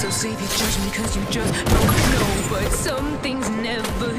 So save your judgment, cause you just don't know. But some things never